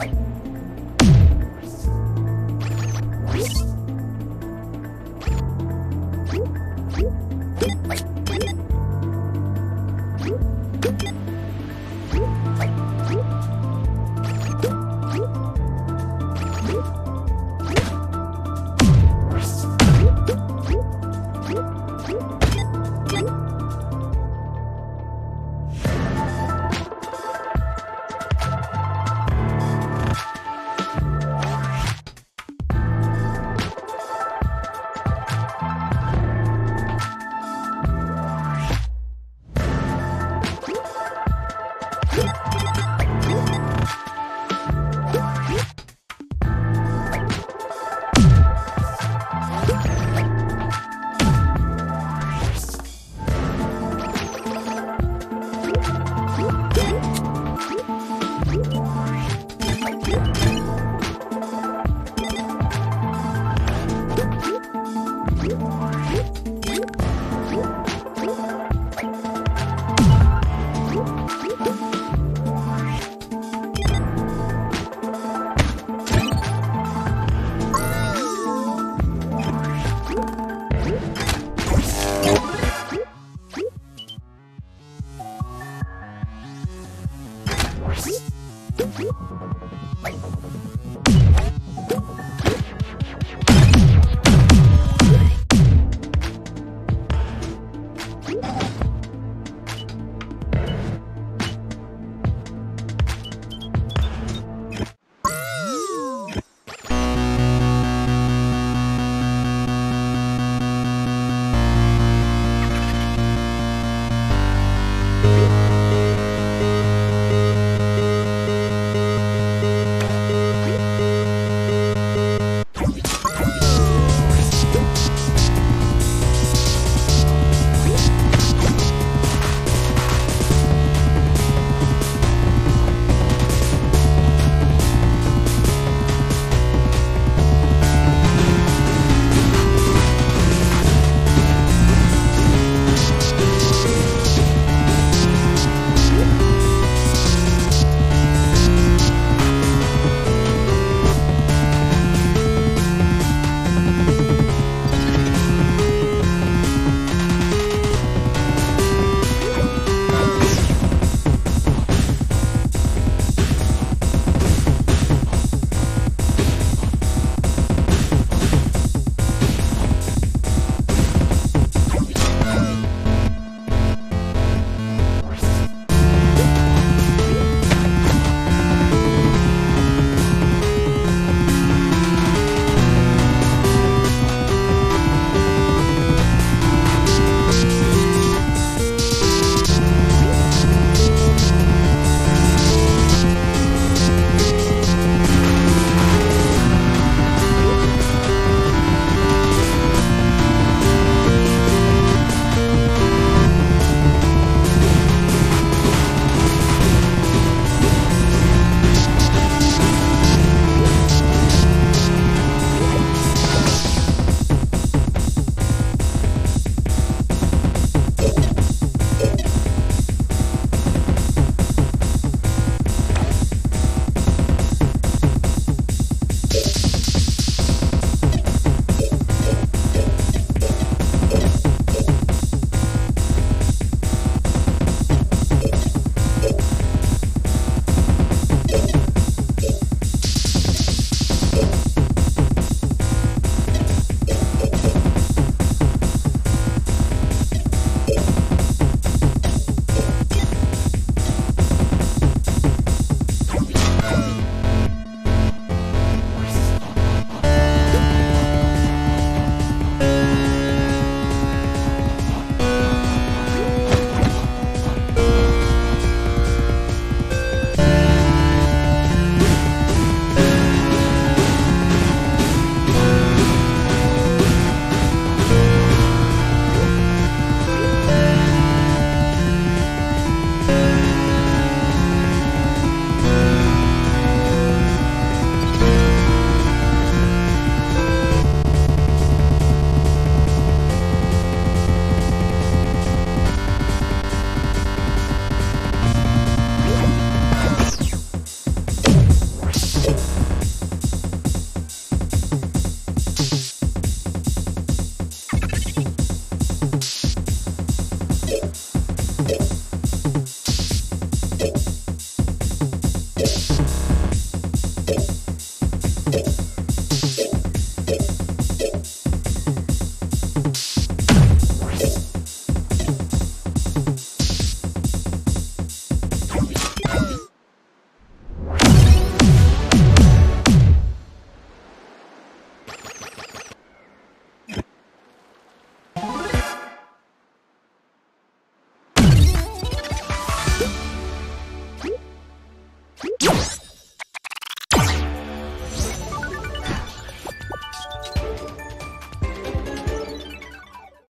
Bye.